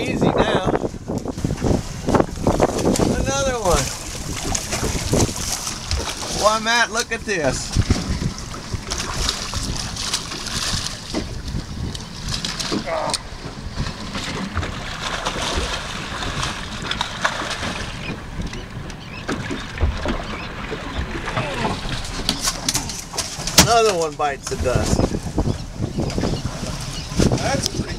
easy now. Another one. Why, Matt, look at this. Another one bites the dust. That's pretty